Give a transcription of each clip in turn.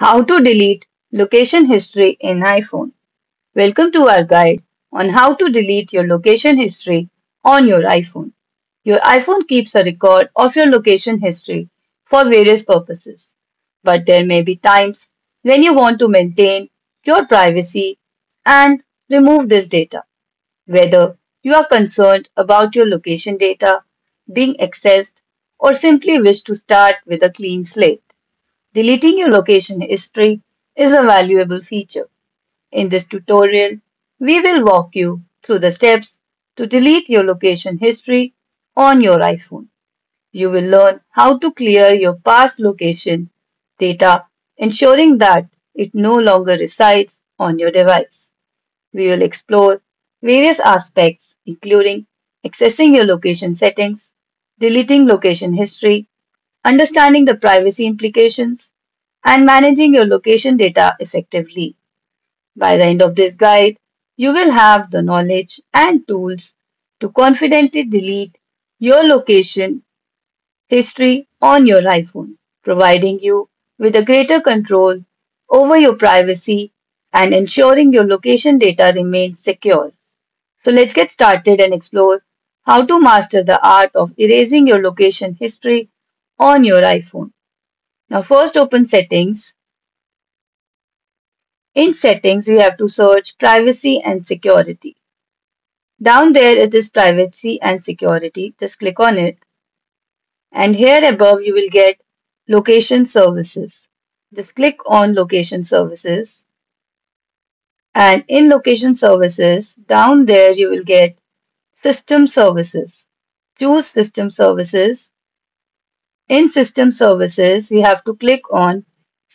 How to delete location history in iPhone. Welcome to our guide on how to delete your location history on your iPhone. Your iPhone keeps a record of your location history for various purposes. But there may be times when you want to maintain your privacy and remove this data. Whether you are concerned about your location data being accessed or simply wish to start with a clean slate. Deleting your location history is a valuable feature. In this tutorial, we will walk you through the steps to delete your location history on your iPhone. You will learn how to clear your past location data, ensuring that it no longer resides on your device. We will explore various aspects including accessing your location settings, deleting location history, understanding the privacy implications, and managing your location data effectively. By the end of this guide, you will have the knowledge and tools to confidently delete your location history on your iPhone, providing you with a greater control over your privacy and ensuring your location data remains secure. So let's get started and explore how to master the art of erasing your location history on your iPhone. Now first open settings. In settings, we have to search privacy and security. Down there it is privacy and security. Just click on it. And here above you will get location services. Just click on location services. And in location services, down there you will get system services. Choose system services in System Services, we have to click on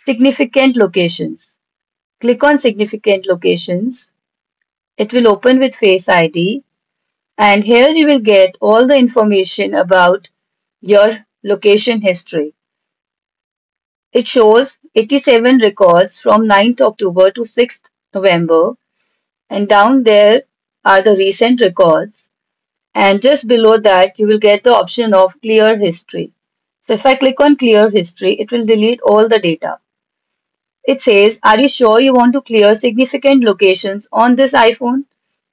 Significant Locations. Click on Significant Locations. It will open with Face ID and here you will get all the information about your location history. It shows 87 records from 9th October to 6th November and down there are the recent records and just below that you will get the option of clear history. So if I click on clear history, it will delete all the data. It says, are you sure you want to clear significant locations on this iPhone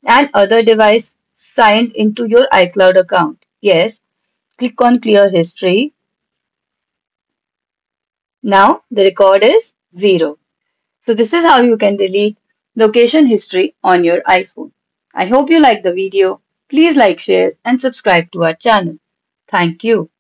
and other device signed into your iCloud account? Yes. Click on clear history. Now the record is 0. So this is how you can delete location history on your iPhone. I hope you liked the video. Please like, share and subscribe to our channel. Thank you.